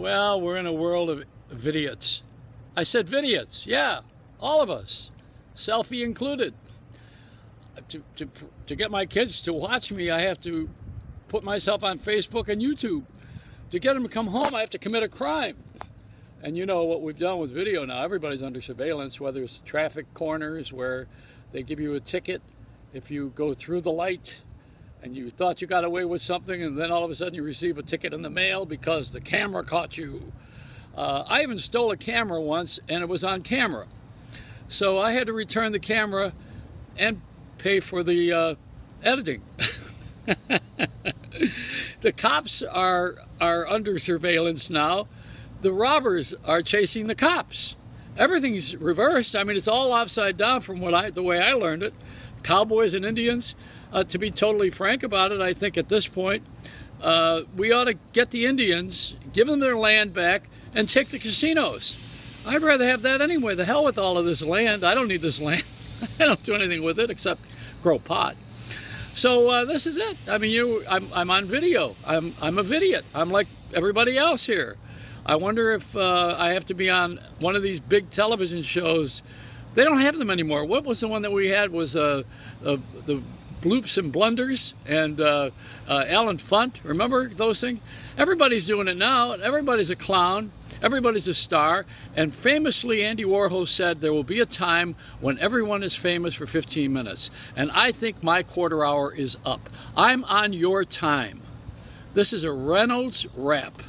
Well, we're in a world of vidiots. I said vidiots, yeah, all of us, selfie included. Uh, to, to, to get my kids to watch me, I have to put myself on Facebook and YouTube. To get them to come home, I have to commit a crime. And you know what we've done with video now, everybody's under surveillance, whether it's traffic corners where they give you a ticket if you go through the light and you thought you got away with something, and then all of a sudden you receive a ticket in the mail because the camera caught you. Uh, I even stole a camera once, and it was on camera. So I had to return the camera and pay for the uh, editing. the cops are are under surveillance now. The robbers are chasing the cops. Everything's reversed. I mean, it's all upside down from what I the way I learned it. Cowboys and Indians uh, to be totally frank about it, I think at this point, uh, we ought to get the Indians, give them their land back, and take the casinos. I'd rather have that anyway. The hell with all of this land. I don't need this land. I don't do anything with it except grow pot. So uh, this is it. I mean, you, I'm, I'm on video. I'm, I'm a vidiot. I'm like everybody else here. I wonder if uh, I have to be on one of these big television shows. They don't have them anymore. What was the one that we had? Was uh, the bloops and blunders and uh, uh, Allen Funt. Remember those things? Everybody's doing it now. Everybody's a clown. Everybody's a star. And famously, Andy Warhol said there will be a time when everyone is famous for 15 minutes. And I think my quarter hour is up. I'm on your time. This is a Reynolds Rap.